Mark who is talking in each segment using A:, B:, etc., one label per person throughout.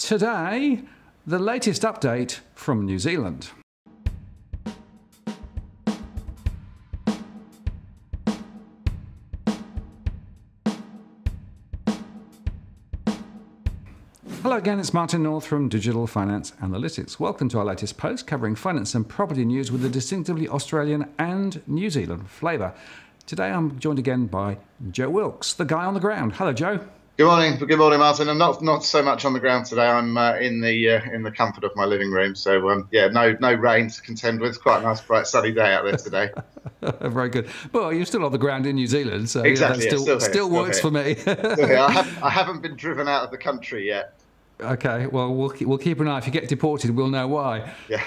A: Today, the latest update from New Zealand. Hello again, it's Martin North from Digital Finance Analytics. Welcome to our latest post covering finance and property news with a distinctively Australian and New Zealand flavour. Today I'm joined again by Joe Wilkes, the guy on the ground. Hello, Joe.
B: Good morning, good morning, Martin. I'm not not so much on the ground today. I'm uh, in the uh, in the comfort of my living room. So um, yeah, no no rain to contend with. Quite a nice, bright, sunny day out there today.
A: Very good. Well, you're still on the ground in New Zealand, so exactly, yeah, that still, still, still works for me.
B: I, have, I haven't been driven out of the country yet.
A: Okay, well, we'll keep, we'll keep an eye. If you get deported, we'll know why.
B: Yeah.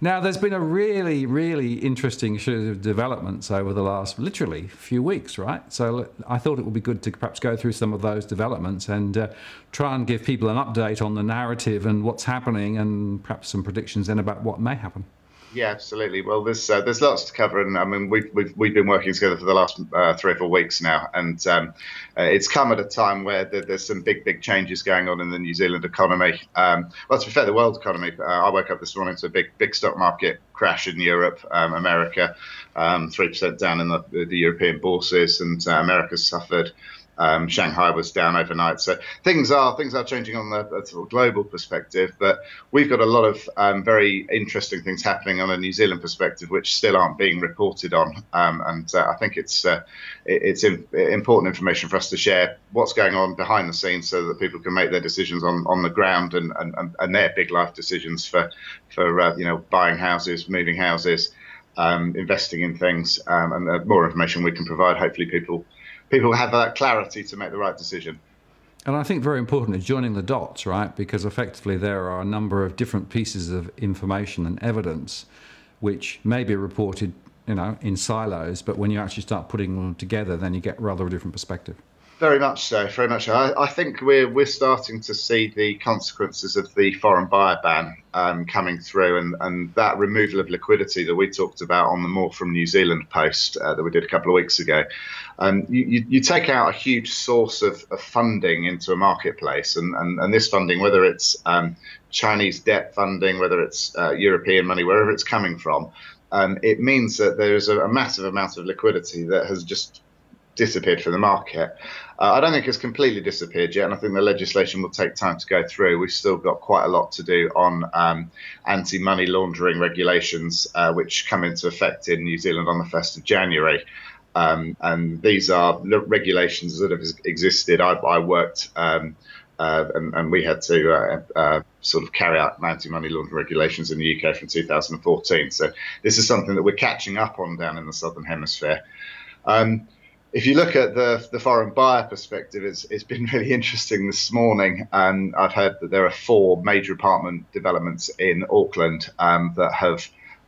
A: Now, there's been a really, really interesting series of developments over the last literally few weeks, right? So I thought it would be good to perhaps go through some of those developments and uh, try and give people an update on the narrative and what's happening and perhaps some predictions then about what may happen.
B: Yeah, absolutely. Well, there's uh, there's lots to cover, and I mean we've we've, we've been working together for the last uh, three or four weeks now, and um, uh, it's come at a time where there, there's some big big changes going on in the New Zealand economy. Um, well, to be fair, the world economy. Uh, I woke up this morning to a big big stock market crash in Europe, um, America, um, three percent down in the, the European bourses, and uh, America's suffered. Um, Shanghai was down overnight, so things are things are changing on the sort of global perspective. But we've got a lot of um, very interesting things happening on a New Zealand perspective, which still aren't being reported on. Um, and uh, I think it's uh, it's in, important information for us to share what's going on behind the scenes, so that people can make their decisions on, on the ground and, and, and their big life decisions for for uh, you know buying houses, moving houses. Um, investing in things, um, and the more information we can provide, hopefully people people have that clarity to make the right decision.
A: And I think very important is joining the dots, right? Because effectively there are a number of different pieces of information and evidence which may be reported, you know, in silos, but when you actually start putting them together, then you get rather a different perspective.
B: Very much so. Very much so. I, I, think we're we're starting to see the consequences of the foreign buyer ban um, coming through, and, and that removal of liquidity that we talked about on the More from New Zealand post uh, that we did a couple of weeks ago. Um, you, you, take out a huge source of, of funding into a marketplace, and, and, and this funding, whether it's um, Chinese debt funding, whether it's uh, European money, wherever it's coming from, um, it means that there is a, a massive amount of liquidity that has just disappeared from the market. Uh, I don't think it's completely disappeared yet, and I think the legislation will take time to go through. We've still got quite a lot to do on um, anti money laundering regulations, uh, which come into effect in New Zealand on the 1st of January. Um, and these are regulations that have existed. I, I worked. Um, uh, and, and, we had to uh, uh, sort of carry out anti-money laundering regulations in the UK from 2014. So this is something that we're catching up on down in the southern hemisphere. Um, if you look at the the foreign buyer perspective, it's it's been really interesting this morning. And I've heard that there are four major apartment developments in Auckland um, that have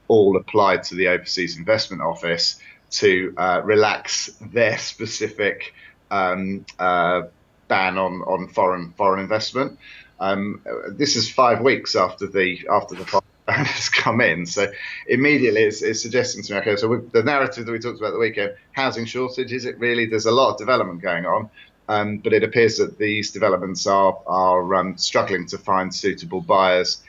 B: all applied to the Overseas Investment Office to uh, relax their specific um, uh, ban on on foreign foreign investment. Um, this is five weeks after the after the has come in. So immediately it's, it's suggesting to me, okay, so the narrative that we talked about the weekend, housing shortage, is it really? There's a lot of development going on. Um, but it appears that these developments are are um, struggling to find suitable buyers,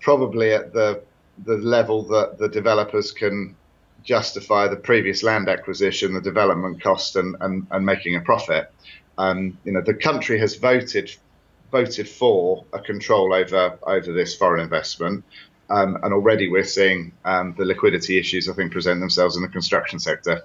B: probably at the the level that the developers can justify the previous land acquisition, the development cost, and and, and making a profit. Um, you know, the country has voted voted for a control over over this foreign investment. Um, and already we're seeing um, the liquidity issues, I think, present themselves in the construction sector.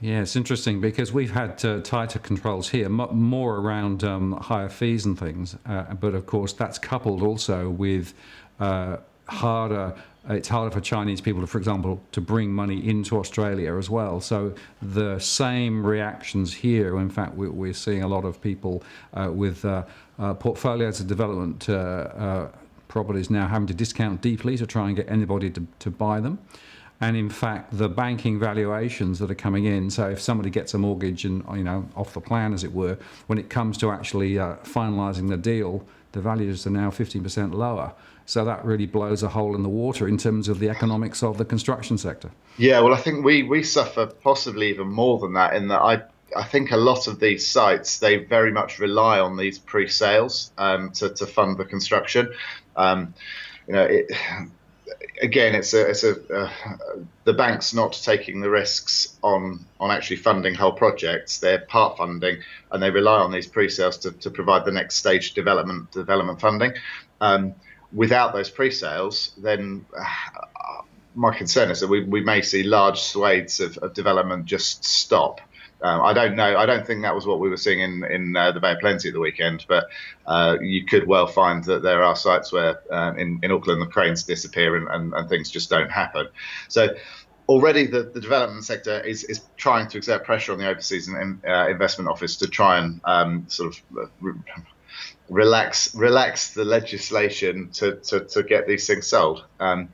A: Yeah, it's interesting because we've had uh, tighter controls here, more around um, higher fees and things. Uh, but of course, that's coupled also with uh, harder it's harder for Chinese people, to, for example, to bring money into Australia as well. So the same reactions here. In fact, we're seeing a lot of people uh, with uh, uh, portfolios of development uh, uh, properties now having to discount deeply to try and get anybody to, to buy them. And in fact, the banking valuations that are coming in. So if somebody gets a mortgage and you know off the plan, as it were, when it comes to actually uh, finalising the deal, the values are now 15% lower. So that really blows a hole in the water in terms of the economics of the construction sector.
B: Yeah, well, I think we we suffer possibly even more than that in that I I think a lot of these sites they very much rely on these pre-sales um, to to fund the construction. Um, you know, it, again, it's a it's a uh, the bank's not taking the risks on on actually funding whole projects. They're part funding, and they rely on these pre-sales to, to provide the next stage development development funding. Um, without those pre-sales, then uh, my concern is that we, we may see large swathes of, of development just stop. Um, I don't know. I don't think that was what we were seeing in in uh, the Bay of Plenty at the weekend, but uh, you could well find that there are sites where uh, in in Auckland the cranes disappear and, and, and things just don't happen. So already the, the development sector is, is trying to exert pressure on the overseas uh, investment office to try and um, sort of uh, relax relax the legislation to, to, to get these things sold. Um,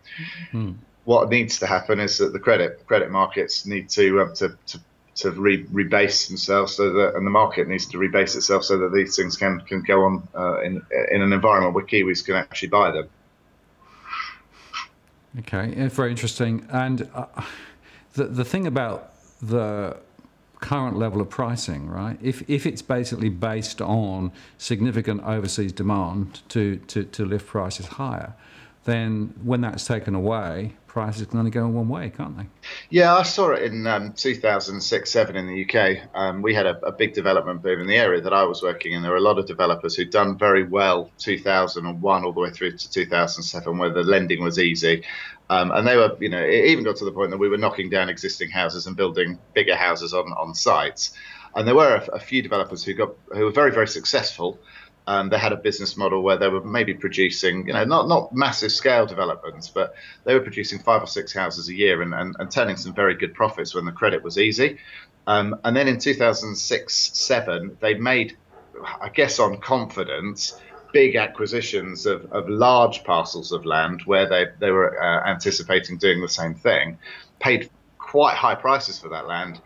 B: mm-hmm. What needs to happen is that the credit credit markets need to um, to, to to re- rebase themselves so that and the market needs to rebase itself so that these things can can go on uh, in in an environment where Kiwis can actually buy them.
A: Okay, very interesting. And uh, the the thing about the current level of pricing, right? If if it's basically based on significant overseas demand to to, to lift prices higher, then when that's taken away, prices can only go in one way, can't they?
B: Yeah, I saw it in um, 2006 7 in the UK. Um, we had a, a, big development boom in the area that I was working in. There were a lot of developers who'd done very well 2001 all the way through to 2007, where the lending was easy. Um, and they were, you know, it even got to the point that we were knocking down existing houses and building bigger houses on, on sites. And there were a, a few developers who got who were very, very successful um, they had a business model where they were maybe producing, you know, not not massive scale developments, but they were producing five or six houses a year and, and, and turning some very good profits when the credit was easy. Um, and then in 2006 7, they made, I guess, on confidence, big acquisitions of, of large parcels of land where they, they were uh, anticipating doing the same thing, paid quite high prices for that land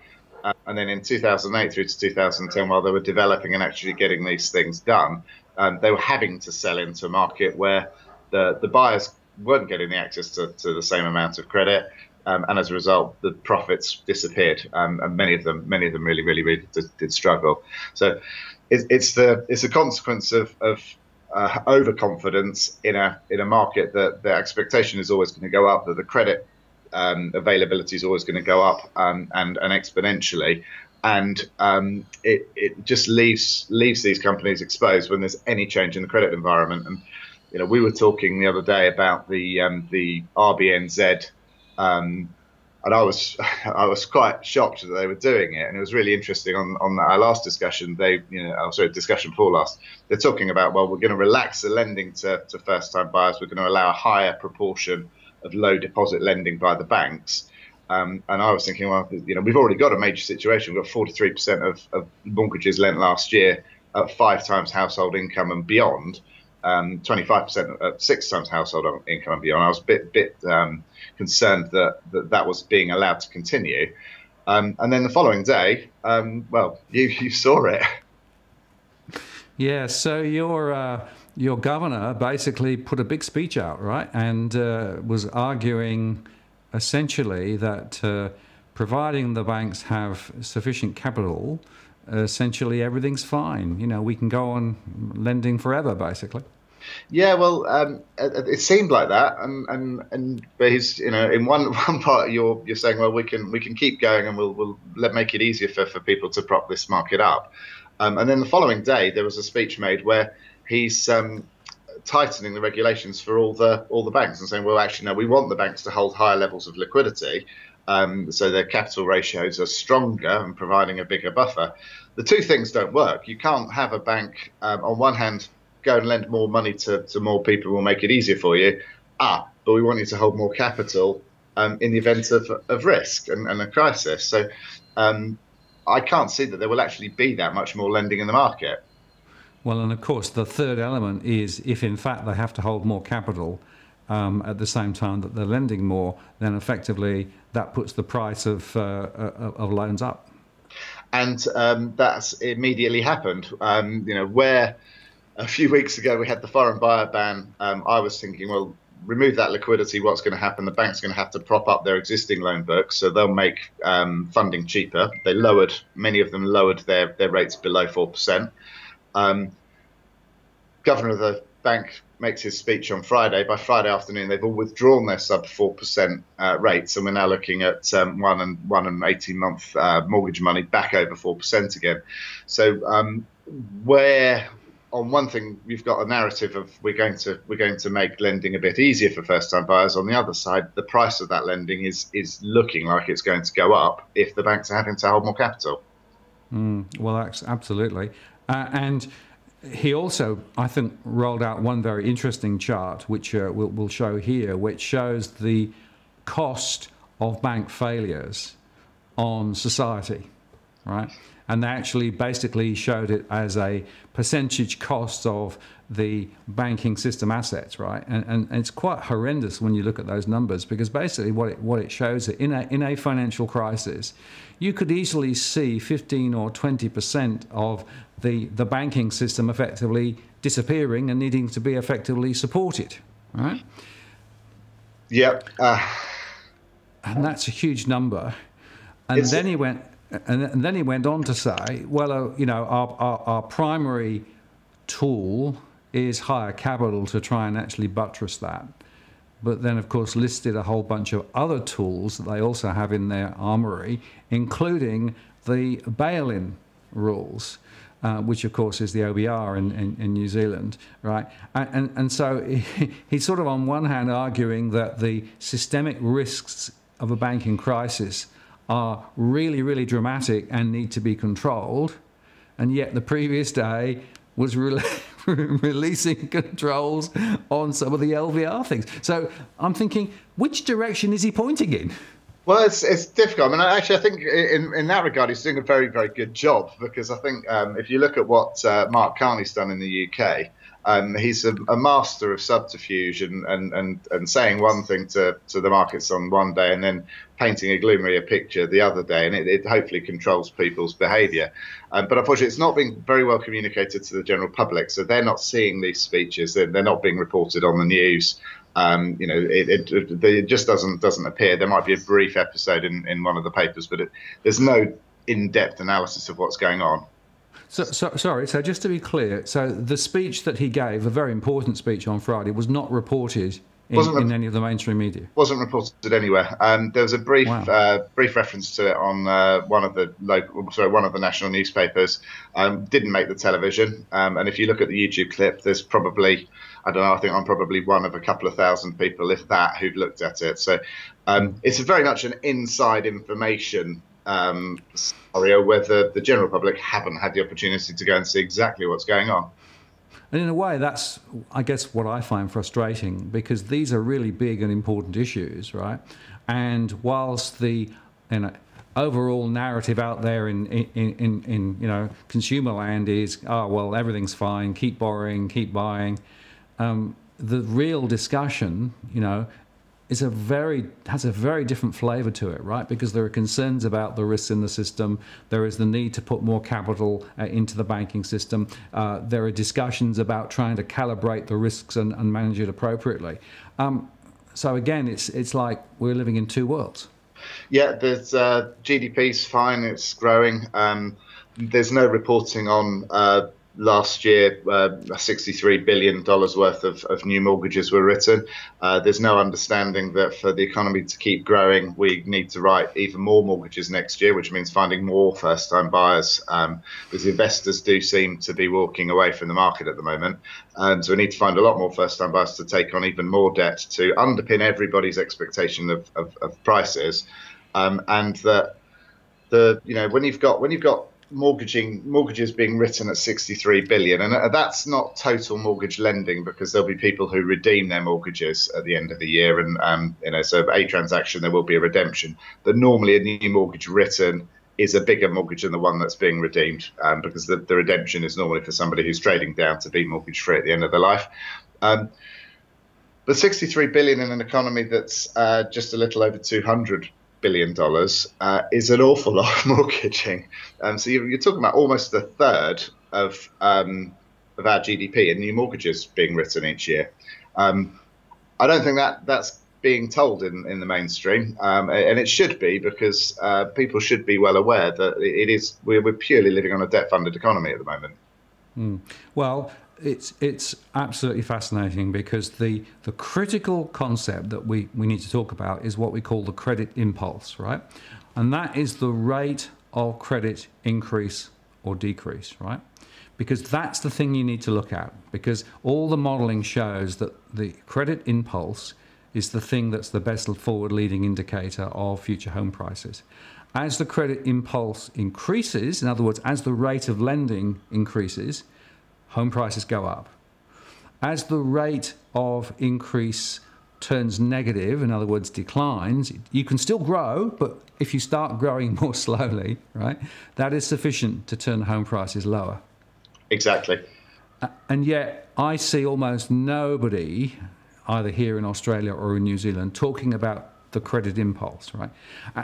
B: uh, and then in 2008 through to 2010, while they were developing and actually getting these things done, um, they were having to sell into a market where the, the buyers weren't getting the access to, to the same amount of credit. Um, and as a result, the profits disappeared, um, and many of them, many of them really, really, really did, did struggle. So, it's, it's the it's a consequence of, of uh, overconfidence in a in a market that the expectation is always going to go up, that the credit um, availability is always going to go up um, and and exponentially, and um, it it just leaves leaves these companies exposed when there's any change in the credit environment. And you know, we were talking the other day about the um, the RBNZ. Um, and I was I was quite shocked that they were doing it, and it was really interesting. On on our last discussion, they you know oh, sorry discussion before last, they're talking about well we're going to relax the lending to, to first time buyers. We're going to allow a higher proportion of low deposit lending by the banks. Um, and I was thinking, well, you know, we've already got a major situation. We've got 43% of, of mortgages lent last year at five times household income and beyond. Um, 25% at six times household income and beyond. I was a bit, bit um, concerned that, that that was being allowed to continue. Um, and then the following day, um, well, you, you saw it.
A: Yeah, so you're. Uh your governor basically put a big speech out, right, and uh, was arguing essentially that uh, providing the banks have sufficient capital, essentially everything's fine. You know, we can go on lending forever, basically.
B: Yeah, well, um, it, it, seemed like that, and and and but he's you know in one one part you're you're saying well we can we can keep going and we'll we'll let make it easier for, for people to prop this market up, um, and then the following day there was a speech made where he's um, tightening the regulations for all the all the banks and saying, well, actually, no, we want the banks to hold higher levels of liquidity, um, so their capital ratios are stronger and providing a bigger buffer. The two things don't work. You can't have a bank um, on one hand go and lend more money to, to more people will make it easier for you. Ah, but we want you to hold more capital um, in the event of, of risk and, and a crisis. So um, I can't see that there will actually be that much more lending in the market.
A: Well, and of course, the third element is if in fact they have to hold more capital um, at the same time that they're lending more, then effectively that puts the price of, uh, uh of loans up.
B: And um, that's immediately happened. Um, you know, where a few weeks ago we had the foreign buyer ban, um, I was thinking, well, remove that liquidity, what's going to happen? The bank's going to have to prop up their existing loan books, so they'll make um, funding cheaper. They lowered, many of them lowered their, their rates below 4%. Um, governor of the bank makes his speech on Friday. By Friday afternoon, they've all withdrawn their sub 4% uh, rates, and we're now looking at um, one and one and 18 month uh, mortgage money back over 4% again. So, um, where on one thing you've got a narrative of we're going to we're going to make lending a bit easier for first time buyers. On the other side the price of that lending is is looking like it's going to go up if the banks are having to hold more capital.
A: Mm, well absolutely. Uh, and he also i think rolled out one very interesting chart which uh, we'll, we'll show here which shows the cost of bank failures on society right and they actually basically showed it as a percentage cost of the banking system assets, right? And, and, and, it's quite horrendous when you look at those numbers because basically what it, what it shows it in a, in a financial crisis, you could easily see 15 or 20% of the, the banking system effectively disappearing and needing to be effectively supported, right?
B: Yep. Uh,
A: and that's a huge number. And then he went, and, and then he went on to say, well, uh, you know, our, our, our primary tool is higher capital to try and actually buttress that. But then, of course, listed a whole bunch of other tools that they also have in their armory, including the bail in rules. Uh, which of course is the OBR in, in, in New Zealand, right? And, and, and so he, he's sort of on one hand arguing that the systemic risks of a banking crisis are really, really dramatic and need to be controlled. And yet the previous day was re releasing controls on some of the LVR things. So I'm thinking, which direction is he pointing in?
B: Well, it's, it's difficult. I mean, actually, I think in, in that regard, he's doing a very, very good job because I think um, if you look at what uh, Mark Carney's done in the UK, um, he's a, a, master of subterfuge and, and, and, and saying one thing to, to the markets on one day and then painting a gloomier picture the other day, and it, it hopefully controls people's behaviour. Um, but unfortunately, it's not being very well communicated to the general public, so they're not seeing these speeches. They're, they're not being reported on the news. Um, you know, it, it, it, just doesn't doesn't appear. There might be a brief episode in, in one of the papers, but there's no in-depth analysis of what's going on.
A: So, so, sorry, so just to be clear, so the speech that he gave, a very important speech on Friday, was not reported in, in any of the mainstream media.
B: Wasn't reported anywhere. Um, there was a brief wow. uh, brief reference to it on uh, one of the local, sorry, one of the national newspapers. Um, didn't make the television. Um, and if you look at the YouTube clip, there's probably I don't know. I think I'm probably one of a couple of thousand people, if that, who've looked at it. So um, it's very much an inside information um, scenario where the, the general public haven't had the opportunity to go and see exactly what's going on.
A: And in a way, that's, I guess, what I find frustrating because these are really big and important issues, right? And whilst the you know, overall narrative out there in, in, in, in, you know consumer land is, oh well, everything's fine, keep borrowing, keep buying. Um, the real discussion, you know, is a very has a very different flavor to it, right? Because there are concerns about the risks in the system. There is the need to put more capital uh, into the banking system. Uh, there are discussions about trying to calibrate the risks and, and manage it appropriately. Um, so again, it's it's like we're living in two worlds.
B: Yeah, there's uh, GDP's fine; it's growing. Um, there's no reporting on uh, last year, uh, $63 billion worth of, of, new mortgages were written. Uh, there's no understanding that for the economy to keep growing, we need to write even more mortgages next year, which means finding more first time buyers, um, because investors do seem to be walking away from the market at the moment. And so we need to find a lot more first time buyers to take on even more debt to underpin everybody's expectation of, of, of prices. Um, and that the, you know, when you've got, when you've got mortgaging mortgages being written at 63 billion. And uh, that's not total mortgage lending because there'll be people who redeem their mortgages at the end of the year and um, you know so a transaction there will be a redemption. But normally a new mortgage written is a bigger mortgage than the one that's being redeemed um, because the, the, redemption is normally for somebody who's trading down to be mortgage free at the end of their life. Um, but 63 billion in an economy that's uh, just a little over 200 billion dollars uh, is an awful lot of mortgaging. Um, so you're, you're, talking about almost a third of um, of our GDP in new mortgages being written each year. Um, I don't think that that's being told in, in the mainstream, um, and it should be because uh, people should be well aware that it is we're, we're purely living on a debt funded economy at the moment.
A: Mm. Well, it's it's absolutely fascinating because the the critical concept that we, we need to talk about is what we call the credit impulse, right? And that is the rate of credit increase or decrease, right? Because that's the thing you need to look at. Because all the modeling shows that the credit impulse is the thing that's the best forward leading indicator of future home prices. As the credit impulse increases, in other words, as the rate of lending increases, home prices go up. As the rate of increase turns negative, in other words, declines, you can still grow, but if you start growing more slowly, right, that is sufficient to turn home prices lower.
B: Exactly.
A: And yet, I see almost nobody, either here in Australia or in New Zealand, talking about the credit impulse, right?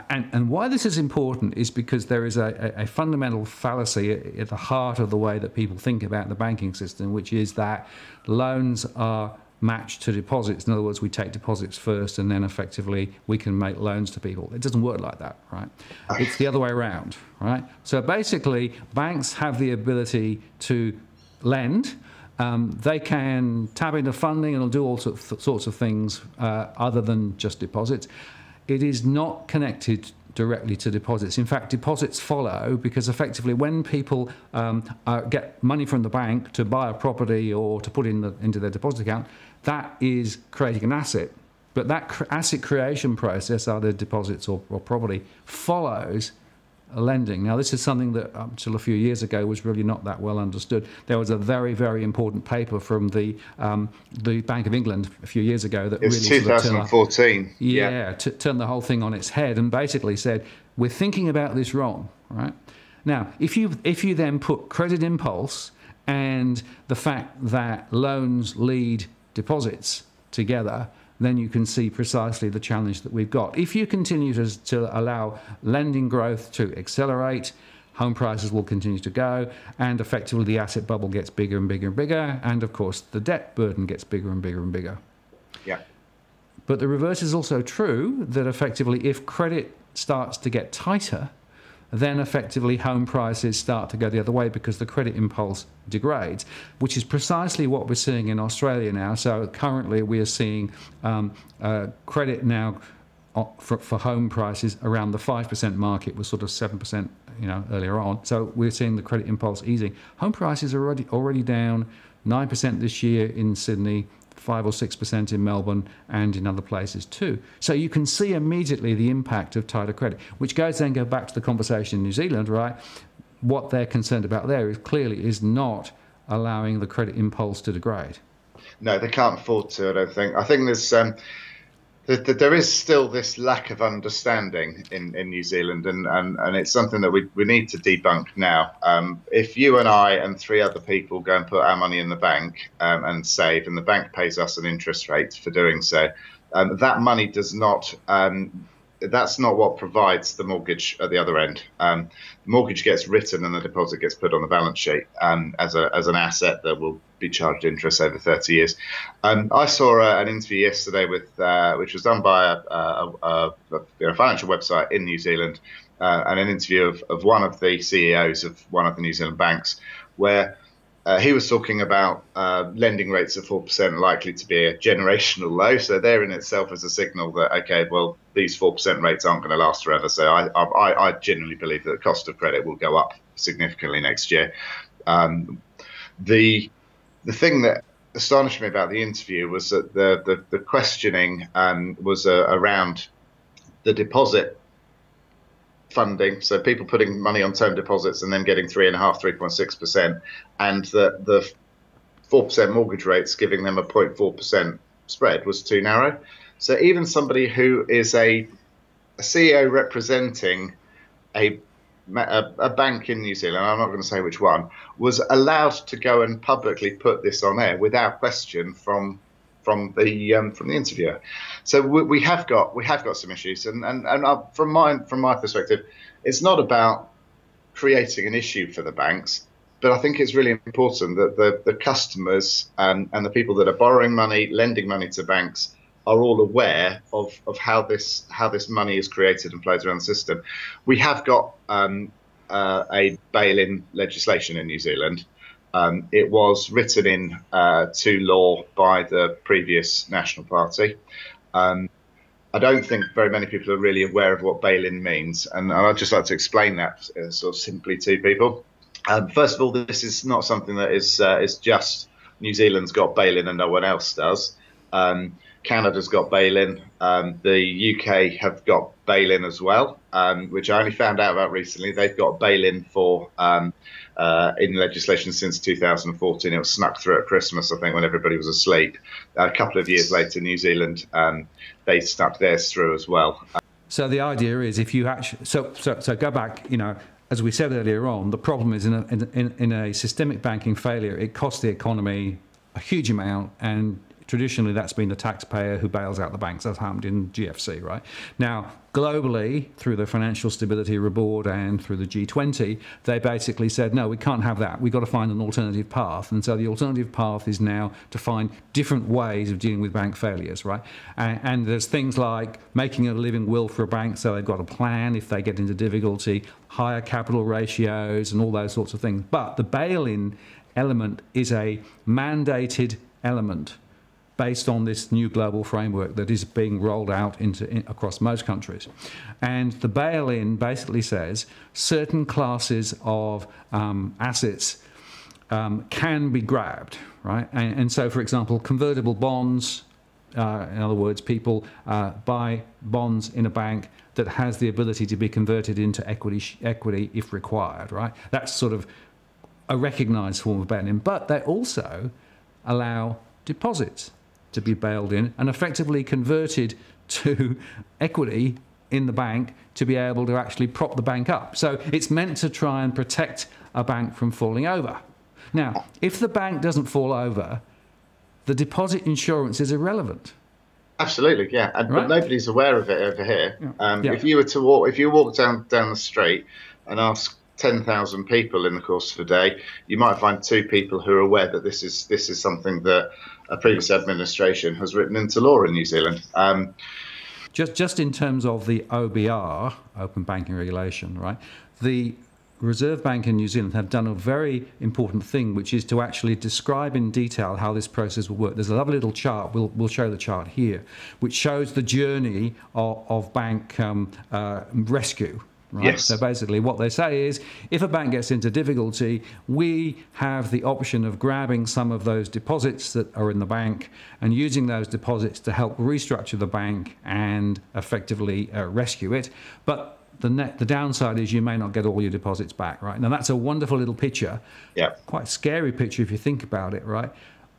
A: And, and why this is important is because there is a, a, fundamental fallacy at the heart of the way that people think about the banking system, which is that loans are matched to deposits. In other words, we take deposits first and then effectively we can make loans to people. It doesn't work like that, right? It's the other way around, right? So basically, banks have the ability to lend um, they can tap into funding and do all sorts of things uh, other than just deposits. It is not connected directly to deposits. In fact, deposits follow because effectively, when people um, uh, get money from the bank to buy a property or to put in the, into their deposit account, that is creating an asset. But that cr asset creation process, either deposits or, or property, follows lending. Now, this is something that up until a few years ago was really not that well understood. There was a very, very important paper from the um, the Bank of England a few years ago that
B: it's
A: really
B: 2014.
A: Sort of yeah, yeah. turned the whole thing on its head and basically said we're thinking about this wrong, right? Now, if you if you then put credit impulse and the fact that loans lead deposits together, then you can see precisely the challenge that we've got. If you continue to, to allow lending growth to accelerate, home prices will continue to go, and effectively the asset bubble gets bigger and bigger and bigger, and of course the debt burden gets bigger and bigger and bigger.
B: Yeah.
A: But the reverse is also true that effectively, if credit starts to get tighter, then effectively home prices start to go the other way because the credit impulse degrades, which is precisely what we're seeing in Australia now. So currently we are seeing um, uh, credit now uh, for, for, home prices around the 5% market was sort of 7% you know earlier on. So we're seeing the credit impulse easing. Home prices are already already down 9% this year in Sydney five or six percent in Melbourne and in other places too. So you can see immediately the impact of tighter credit, which goes then go back to the conversation in New Zealand, right? What they're concerned about there is clearly is not allowing the credit impulse to degrade.
B: No, they can't afford to. I don't think. I think there's um, there is still this lack of understanding in, in New Zealand, and, and, and it's something that we, we need to debunk now. Um, if you and I and three other people go and put our money in the bank um, and save, and the bank pays us an interest rate for doing so, um, that money does not um, that's not what provides the mortgage at the other end. Um, the mortgage gets written and the deposit gets put on the balance sheet um, as, a, as an asset that will be charged interest over 30 years. Um, I saw uh, an interview yesterday with uh, which was done by a, a, a, financial website in New Zealand, uh, and an interview of, of one of the CEOs of one of the New Zealand banks, where uh, he was talking about uh, lending rates of 4% likely to be a generational low. So, there in itself is a signal that, okay, well, these 4% rates aren't going to last forever. So, I, I, I genuinely believe that the cost of credit will go up significantly next year. Um, the, the thing that astonished me about the interview was that the, the, the questioning um, was uh, around the deposit funding, so people putting money on term deposits and then getting three and a half, three point six percent, and the the four percent mortgage rates giving them a 0.4 percent spread was too narrow. So even somebody who is a, a CEO representing a, a, a bank in New Zealand, I'm not going to say which one, was allowed to go and publicly put this on air without question from from the um, from the interviewer. So we, we, have got we have got some issues, and and, and uh, from my from my perspective, it's not about creating an issue for the banks, but I think it's really important that the the customers and and the people that are borrowing money, lending money to banks, are all aware of, of how this how this money is created and flows around the system. We have got um, uh, a bail-in legislation in New Zealand. Um, it was written in uh, to law by the previous National Party. Um, I don't think very many people are really aware of what bail-in means, and I'd just like to explain that uh, sort of simply to people. Um, first of all, this is not something that is uh, is just New Zealand's got bail-in and no one else does. Um, Canada's got bail-in. Um, the UK have got bail-in as well, um, which I only found out about recently. They've got bail-in for um, uh, in legislation since 2014. It was snuck through at Christmas, I think, when everybody was asleep. a couple of years later, New Zealand um, they snuck theirs through as well.
A: So the idea is, if you actually so so so go back, you know. As we said earlier on, the problem is in a, in, in a systemic banking failure, it costs the economy a huge amount and traditionally that's been the taxpayer who bails out the banks. That's happened in GFC, right? Now, globally, through the Financial Stability Board and through the G20, they basically said, no, we can't have that. We've got to find an alternative path. And so the alternative path is now to find different ways of dealing with bank failures, right? And, and there's things like making a living will for a bank so they've got a plan if they get into difficulty, higher capital ratios, and all those sorts of things. But the bail in element is a mandated element based on this new global framework that is being rolled out into, in, across most countries. And the bail-in basically says certain classes of um, assets um, can be grabbed, right? And, and, so, for example, convertible bonds, uh, in other words, people uh, buy bonds in a bank that has the ability to be converted into equity, equity if required, right? That's sort of a recognized form of bail-in, but they also allow deposits to be bailed in and effectively converted to equity in the bank to be able to actually prop the bank up. So it's meant to try and protect a bank from falling over. Now, if the bank doesn't fall over, the deposit insurance is irrelevant.
B: Absolutely, yeah, and, right? but nobody's aware of it over here. Yeah. Um, yeah. If you were to walk, if you walk down down the street and ask 10,000 people in the course of a day, you might find two people who are aware that this is this is something that a previous administration has written into law in New Zealand. Um,
A: just just in terms of the OBR, Open Banking Regulation, right? The Reserve Bank in New Zealand have done a very important thing, which is to actually describe in detail how this process will work. There's a lovely little chart, we'll, we'll show the chart here, which shows the journey of, of bank um, uh, rescue Right?
B: Yes.
A: So basically, what they say is if a bank gets into difficulty, we have the option of grabbing some of those deposits that are in the bank and using those deposits to help restructure the bank and effectively uh, rescue it. But the net, the downside is you may not get all your deposits back, right? Now that's a wonderful little picture.
B: Yeah.
A: Quite scary picture if you think about it, right?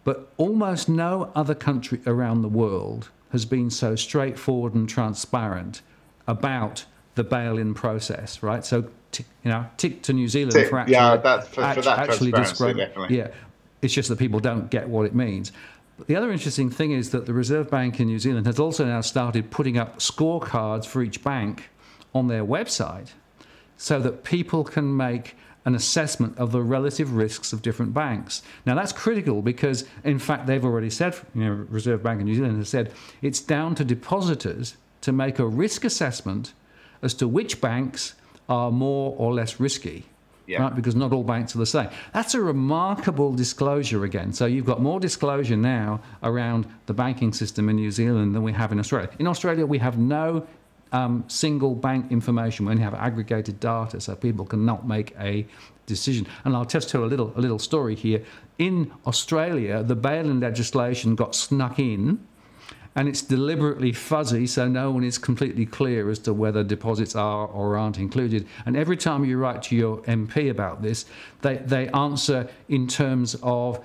A: But almost no other country around the world has been so straightforward and transparent about the bail-in process, right? So, t- you know, tick to New Zealand
B: tick,
A: for actually,
B: yeah, that, for, for that actually describe, definitely.
A: yeah. It's just that people don't get what it means. But the other interesting thing is that the Reserve Bank in New Zealand has also now started putting up scorecards for each bank on their website, so that people can make an assessment of the relative risks of different banks. Now that's critical because, in fact, they've already said, you know, Reserve Bank in New Zealand has said it's down to depositors to make a risk assessment as to which banks are more or less risky. Yeah. Right, because not all banks are the same. That's a remarkable disclosure again. So you've got more disclosure now around the banking system in New Zealand than we have in Australia. In Australia, we have no um, single bank information. We only have aggregated data, so people cannot make a decision. And I'll just tell a little a little story here. In Australia, the bail-in legislation got snuck in and it's deliberately fuzzy so no one is completely clear as to whether deposits are or aren't included. And every time you write to your MP about this, they, they answer in terms of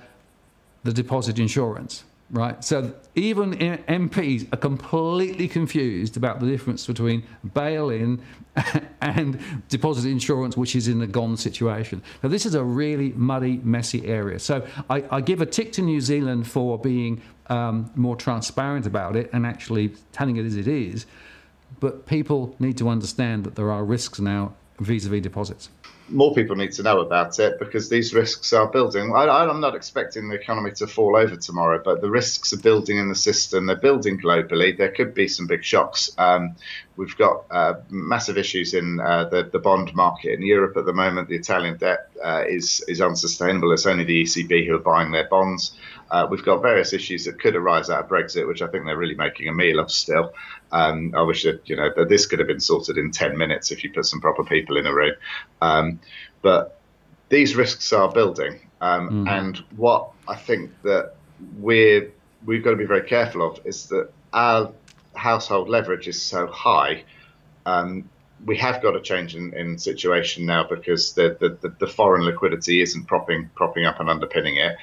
A: the deposit insurance, right? So even MPs are completely confused about the difference between bail-in and deposit insurance, which is in a gone situation. Now, this is a really muddy, messy area. So I, I give a tick to New Zealand for being um, more transparent about it and actually telling it as it is. But people need to understand that there are risks now vis-a-vis deposits.
B: More people need to know about it because these risks are building. I, am not expecting the economy to fall over tomorrow, but the risks are building in the system. They're building globally. There could be some big shocks. Um, we've got uh, massive issues in uh, the, the bond market in Europe at the moment. The Italian debt uh, is is unsustainable. It's only the ECB who are buying their bonds. Uh, we've got various issues that could arise out of Brexit, which I think they're really making a meal of still. Um, I wish that you know that this could have been sorted in ten minutes if you put some proper people in a room. Um, but these risks are building, um, mm. and what I think that we're we've got to be very careful of is that our household leverage is so high. Um, we have got a change in, in situation now because the, the, the, foreign liquidity isn't propping propping up and underpinning it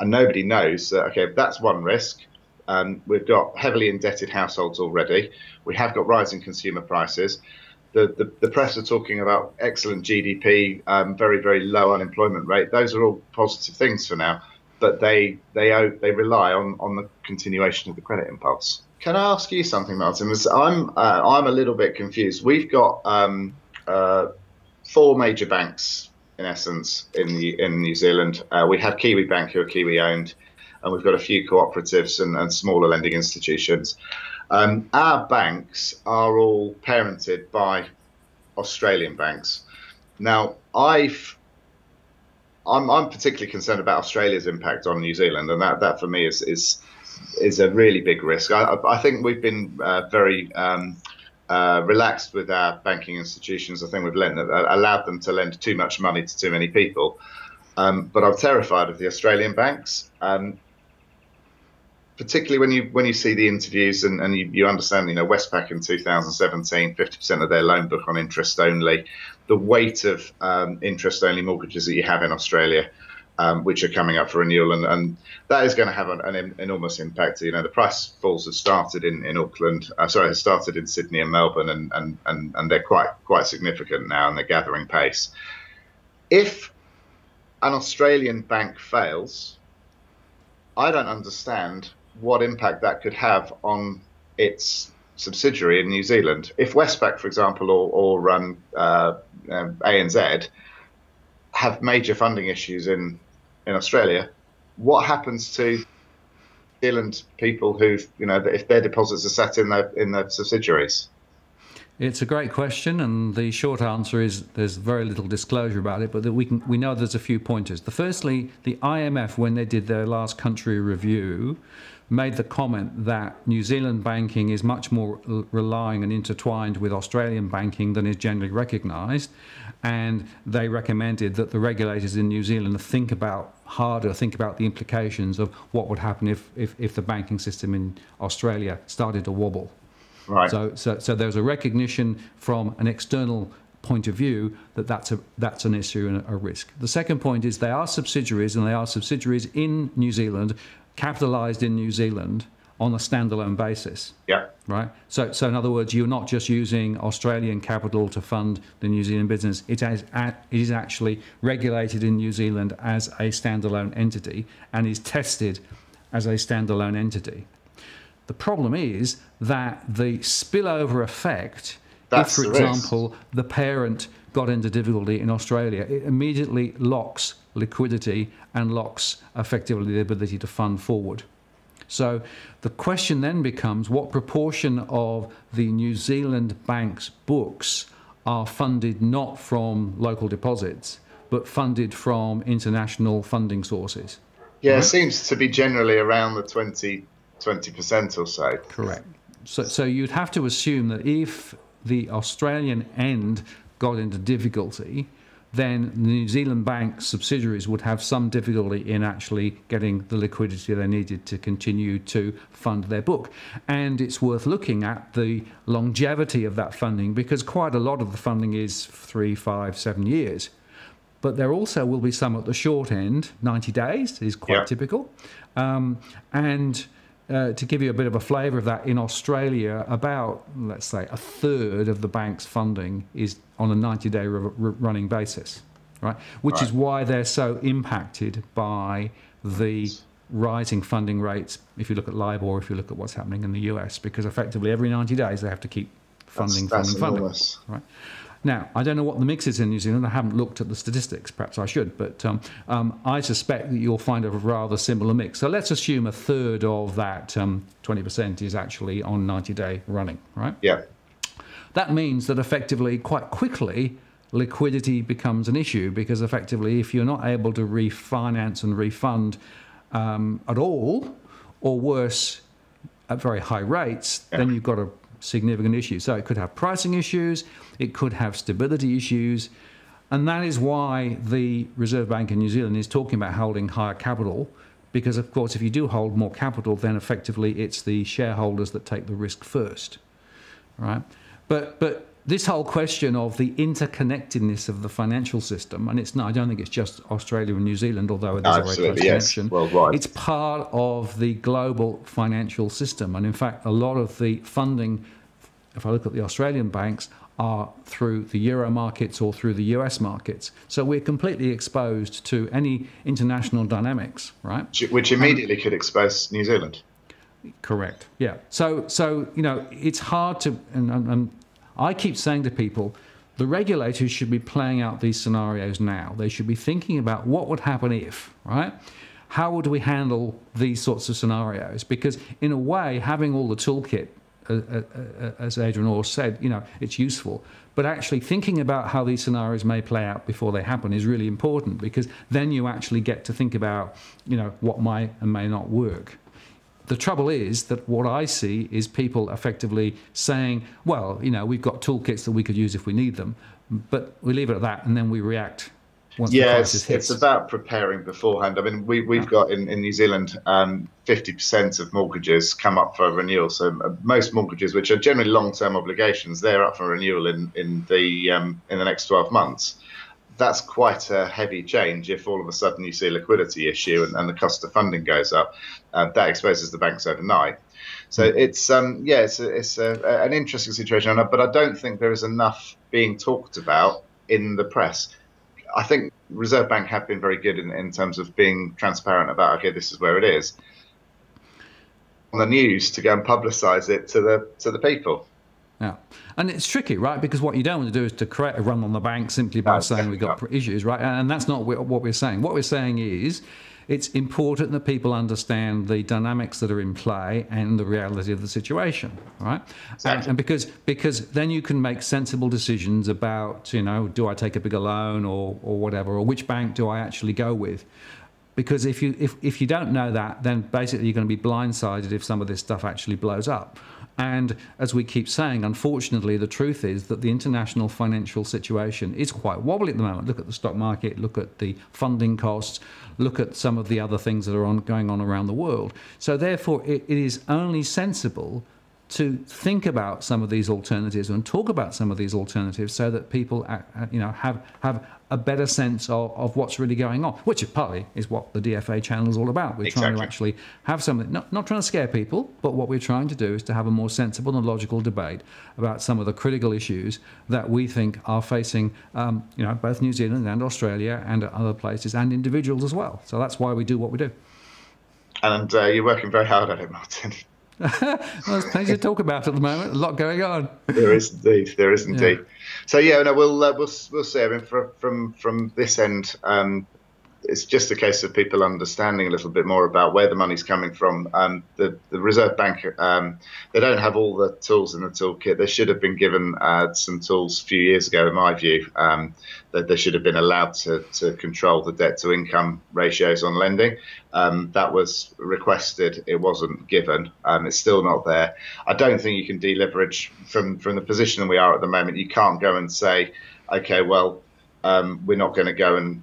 B: and nobody knows that. Okay, that's one risk. Um, we've got heavily indebted households already. We have got rising consumer prices. The, the, the press are talking about excellent GDP, um, very very low unemployment rate. Those are all positive things for now, but they they they rely on on the continuation of the credit impulse. Can I ask you something, Martin? I'm uh, I'm a little bit confused. We've got um, uh, four major banks in essence, in the, in New Zealand. Uh, we have Kiwi Bank, who are Kiwi owned, and we've got a few cooperatives and, and smaller lending institutions. Um, our banks are all parented by Australian banks. Now, I've I'm, I'm particularly concerned about Australia's impact on New Zealand, and that, that for me is is is a really big risk. I, I think we've been uh, very um, uh, relaxed with our banking institutions. I think we've lent, uh, allowed them to lend too much money to too many people. Um, but I'm terrified of the Australian banks, um, particularly when you when you see the interviews and, and you, you understand, you know, Westpac in 2017, 50% of their loan book on interest only, the weight of um, interest only mortgages that you have in Australia um, which are coming up for renewal, and, and that is going to have an, an, enormous impact. You know, the price falls have started in in Auckland, uh, sorry, have started in Sydney and Melbourne, and, and and and they're quite quite significant now, and they're gathering pace. If an Australian bank fails, I don't understand what impact that could have on its subsidiary in New Zealand. If Westpac, for example, or, or um, uh, um, ANZ have major funding issues in in Australia, what happens to New Zealand people who, you know, if their deposits are set in their in their subsidiaries?
A: It's a great question, and the short answer is there's very little disclosure about it, but that we can we know there's a few pointers. The firstly, the IMF when they did their last country review, made the comment that New Zealand banking is much more relying and intertwined with Australian banking than is generally recognised, and they recommended that the regulators in New Zealand think about harder, think about the implications of what would happen if, if, if the banking system in Australia started to wobble.
B: Right.
A: So, so, so there's a recognition from an external point of view that that's a that's an issue and a risk. The second point is they are subsidiaries and they are subsidiaries in New Zealand, capitalized in New Zealand on a standalone basis.
B: Yeah.
A: Right. So, so in other words, you're not just using Australian capital to fund the New Zealand business. It is, it is actually regulated in New Zealand as a standalone entity and is tested as a standalone entity. The problem is that the spillover effect, That's if, for the example, the parent got into difficulty in Australia, it immediately locks liquidity and locks effectively the ability to fund forward. So the question then becomes what proportion of the New Zealand bank's books are funded not from local deposits, but funded from international funding sources?
B: Yeah, right? it seems to be generally around the 20, 20% or so.
A: Correct. So, so you'd have to assume that if the Australian end got into difficulty, then the New Zealand bank subsidiaries would have some difficulty in actually getting the liquidity they needed to continue to fund their book. And it's worth looking at the longevity of that funding because quite a lot of the funding is three, five, seven years. But there also will be some at the short end, 90 days is quite yeah. typical. Um, and uh, to give you a bit of a flavour of that, in Australia, about, let's say, a third of the bank's funding is on a 90 day running basis, right? Which right. is why they're so impacted by the rising funding rates if you look at LIBOR, if you look at what's happening in the US, because effectively every 90 days they have to keep funding,
B: that's,
A: funding,
B: that's funding.
A: Right? Now, I don't know what the mix is in New Zealand. I haven't looked at the statistics. Perhaps I should, but um, um, I suspect that you'll find a rather similar mix. So let's assume a third of that um, 20% is actually on 90 day running, right?
B: Yeah.
A: That means that effectively, quite quickly, liquidity becomes an issue because effectively, if you're not able to refinance and refund um, at all, or worse, at very high rates, yeah. then you've got a significant issue. So it could have pricing issues, it could have stability issues, and that is why the Reserve Bank in New Zealand is talking about holding higher capital. Because, of course, if you do hold more capital, then effectively it's the shareholders that take the risk first, right? But, but this whole question of the interconnectedness of the financial system, and it's not, I don't think it's just Australia and New Zealand, although it is a very close yes. connection.
B: Worldwide.
A: It's part of the global financial system. And in fact, a lot of the funding, if I look at the Australian banks, are through the euro markets or through the US markets. So we're completely exposed to any international dynamics, right?
B: Which immediately um, could expose New Zealand.
A: Correct. Yeah. So, so you know, it's hard to, and, and I keep saying to people, the regulators should be playing out these scenarios now. They should be thinking about what would happen if, right? How would we handle these sorts of scenarios? Because in a way, having all the toolkit, as Adrian Orr said, you know, it's useful. But actually thinking about how these scenarios may play out before they happen is really important because then you actually get to think about, you know, what might and may not work. The trouble is that what I see is people effectively saying, well, you know, we've got toolkits that we could use if we need them, but we leave it at that and then we react once
B: yeah, it's, it's, about preparing beforehand. I mean, we, we've got in, in New Zealand um, 50% of mortgages come up for renewal. So uh, most mortgages, which are generally long-term obligations, they're up for renewal in, in, the, um, in the next 12 months that's quite a heavy change if all of a sudden you see a liquidity issue and, and the cost of funding goes up. Uh, that exposes the banks overnight. So hmm. it's um, yeah, it's, a, it's a, an interesting situation, but I don't think there is enough being talked about in the press. I think Reserve Bank have been very good in, in terms of being transparent about okay, this is where it is on the news to go and publicise it to the to the people.
A: Yeah. And it's tricky, right? Because what you don't want to do is to create a run on the bank simply by saying we've got issues, right? And that's not what we're saying. What we're saying is it's important that people understand the dynamics that are in play and the reality of the situation, right? Exactly. And, because because then you can make sensible decisions about, you know, do I take a bigger loan or or whatever, or which bank do I actually go with? Because if you if, if you don't know that, then basically you're going to be blindsided if some of this stuff actually blows up. And as we keep saying, unfortunately, the truth is that the international financial situation is quite wobbly at the moment. Look at the stock market, look at the funding costs, look at some of the other things that are on, going on around the world. So, therefore, it, it is only sensible to think about some of these alternatives and talk about some of these alternatives so that people uh, uh, you know have have a better sense of, of what's really going on which partly is what the DFA channel is all about. We're exactly. trying to actually have something not, not trying to scare people but what we're trying to do is to have a more sensible and logical debate about some of the critical issues that we think are facing um, you know both New Zealand and Australia and other places and individuals as well. So that's why we do what we do.
B: And uh, you're working very hard at it Martin
A: there's plenty to talk about at the moment. A lot going on.
B: There is indeed. There is indeed. Yeah. So yeah, no, we'll uh, we'll we'll see. I mean, from from from this end, um, it's just a case of people understanding a little bit more about where the money's coming from. Um, the, the Reserve Bank, um, they don't have all the tools in the toolkit. They should have been given uh, some tools a few years ago, in my view, um, that they should have been allowed to, to control the debt to income ratios on lending. Um, that was requested, it wasn't given. Um, it's still not there. I don't think you can deleverage from, from the position we are at the moment. You can't go and say, okay, well, um, we're not going to go and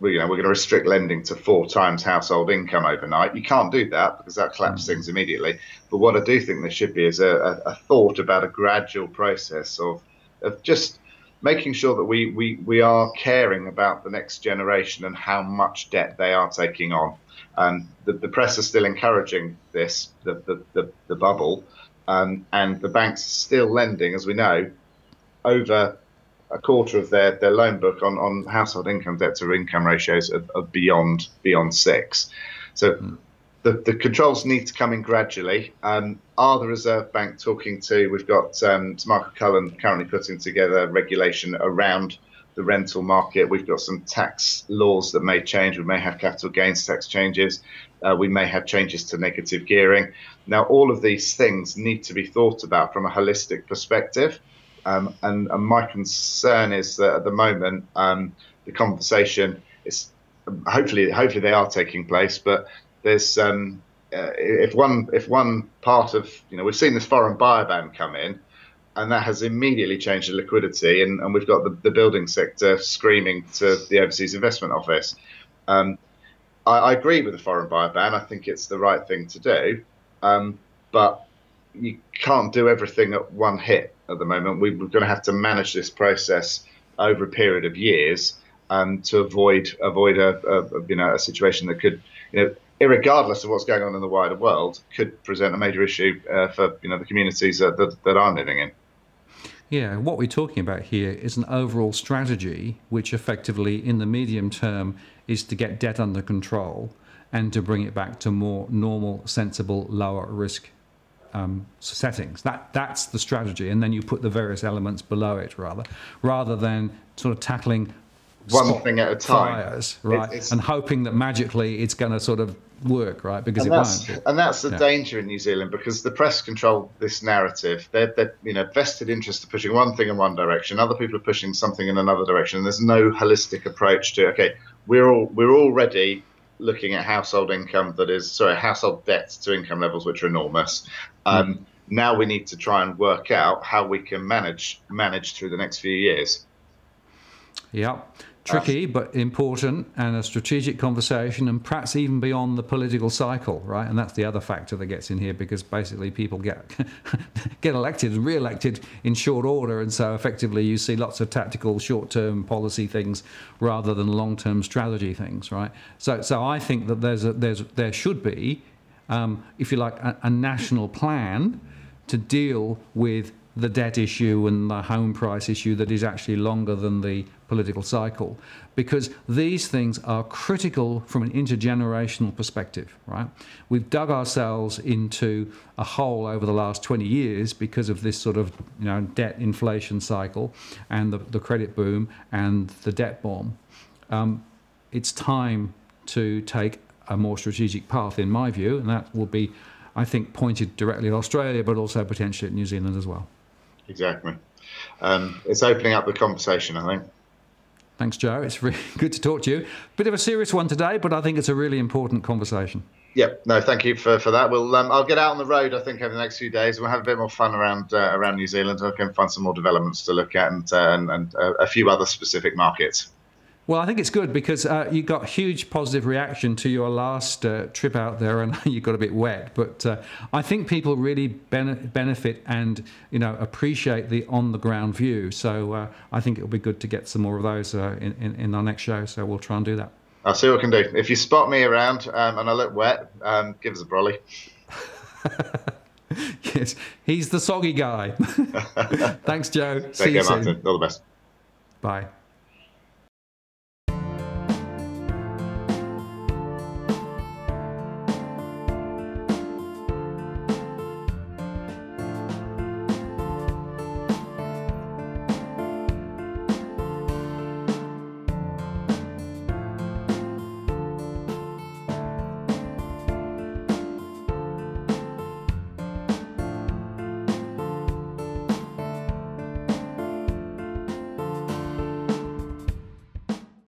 B: you know, we're going to restrict lending to four times household income overnight. You can't do that because that collapses mm. things immediately. But what I do think there should be is a, a, thought about a gradual process of, of just making sure that we, we, we are caring about the next generation and how much debt they are taking on. And the, the press is still encouraging this, the, the, the, the bubble, um, and the banks are still lending, as we know, over a quarter of their, their loan book on, on household income debt to income ratios of, of beyond beyond six. So mm. the, the controls need to come in gradually. Um, are the Reserve Bank talking to? We've got um, Michael Cullen currently putting together regulation around the rental market. We've got some tax laws that may change. We may have capital gains tax changes. Uh, we may have changes to negative gearing. Now, all of these things need to be thought about from a holistic perspective. Um, and, and, my concern is that at the moment, um, the conversation is hopefully, hopefully they are taking place, but there's um, uh, if one if one part of you know we've seen this foreign buyer ban come in, and that has immediately changed the liquidity, and, and we've got the, the building sector screaming to the overseas investment office. Um, I, I, agree with the foreign buyer ban. I think it's the right thing to do, um, but you can't do everything at one hit at the moment. We, are going to have to manage this process over a period of years um, to avoid avoid a, a, you know a situation that could you know regardless of what's going on in the wider world, could present a major issue uh, for you know the communities that, that, that I'm living in.
A: Yeah, what we're talking about here is an overall strategy which effectively, in the medium term, is to get debt under control and to bring it back to more normal, sensible, lower risk um, settings. That that's the strategy, and then you put the various elements below it, rather, rather than sort of tackling
B: one thing at a time,
A: fires, right, and hoping that magically it's going to sort of work, right? Because it won't.
B: And that's the yeah. danger in New Zealand because the press control this narrative. They're, they're, you know, vested interest are pushing one thing in one direction, other people are pushing something in another direction. and There's no holistic approach to okay, we're all we're already looking at household income that is sorry, household debt to income levels which are enormous. Um, mm. Now we need to try and work out how we can manage manage through the next few years.
A: Yeah tricky but important and a strategic conversation and perhaps even beyond the political cycle right? And that's the other factor that gets in here because basically people get get elected and re-elected in short order and so effectively you see lots of tactical short-term policy things rather than long-term strategy things right? So so I think that there's a, there's there should be um, if you like a, a national plan to deal with the debt issue and the home price issue that is actually longer than the political cycle. Because these things are critical from an intergenerational perspective right? We've dug ourselves into a hole over the last 20 years because of this sort of you know debt inflation cycle and the, the credit boom and the debt bomb. Um, it's time to take a more strategic path in my view and that will be I think pointed directly at Australia but also potentially at New Zealand as well
B: exactly. Um, it's opening up the conversation, I think.
A: Thanks, Joe. It's really good to talk to you. Bit of a serious one today, but I think it's a really important conversation.
B: Yeah, no, thank you for, for that. We'll um, I'll get out on the road. I think over the next few days we'll have a bit more fun around uh, around New Zealand. I can find some more developments to look at and uh, and, and uh, a few other specific markets.
A: Well, I think it's good because uh, you got huge positive reaction to your last uh, trip out there, and you got a bit wet. But uh, I think people really ben benefit and you know appreciate the on the ground view. So uh, I think it'll be good to get some more of those uh, in, in, in our next show. So we'll try and do that.
B: I'll see what I can do. If you spot me around um, and I look wet, um, give us a brolly.
A: yes, he's the soggy guy. Thanks, Joe.
B: Take see care, you soon. Martin. All the best.
A: Bye.